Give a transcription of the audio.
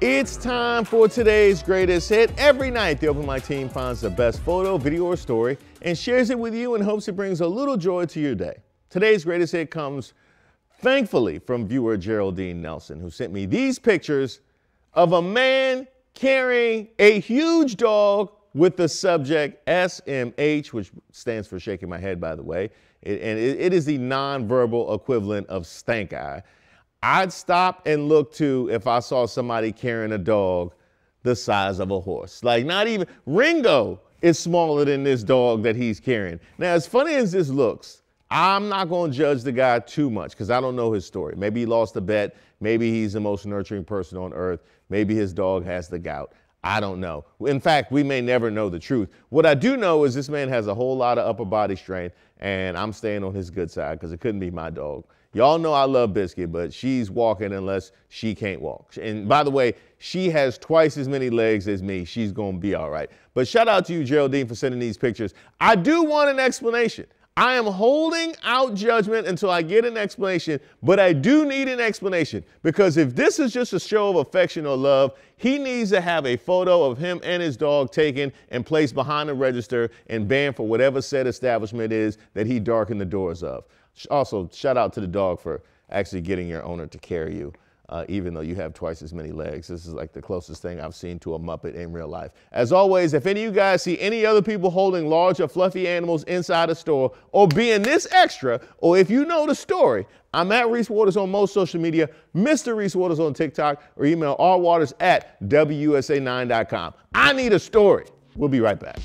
It's time for today's greatest hit. Every night, the Open Mic team finds the best photo, video, or story and shares it with you in hopes it brings a little joy to your day. Today's greatest hit comes, thankfully, from viewer Geraldine Nelson, who sent me these pictures of a man carrying a huge dog with the subject SMH, which stands for shaking my head, by the way. It, and it, it is the nonverbal equivalent of stank eye. I'd stop and look too if I saw somebody carrying a dog the size of a horse. Like, not even Ringo is smaller than this dog that he's carrying. Now, as funny as this looks, I'm not going to judge the guy too much because I don't know his story. Maybe he lost a bet. Maybe he's the most nurturing person on earth. Maybe his dog has the gout. I don't know. In fact, we may never know the truth. What I do know is this man has a whole lot of upper body strength, and I'm staying on his good side because it couldn't be my dog. Y'all know I love Biscuit, but she's walking unless she can't walk. And by the way, she has twice as many legs as me. She's going to be all right. But shout out to you, Geraldine, for sending these pictures. I do want an explanation. I am holding out judgment until I get an explanation, but I do need an explanation because if this is just a show of affection or love, he needs to have a photo of him and his dog taken and placed behind the register and banned for whatever said establishment is that he darkened the doors of. Also, shout out to the dog for actually getting your owner to carry you. Uh, even though you have twice as many legs. This is like the closest thing I've seen to a Muppet in real life. As always, if any of you guys see any other people holding large or fluffy animals inside a store or being this extra, or if you know the story, I'm at Reese Waters on most social media, Mr. Reese Waters on TikTok, or email rwaters at WUSA9.com. I need a story. We'll be right back.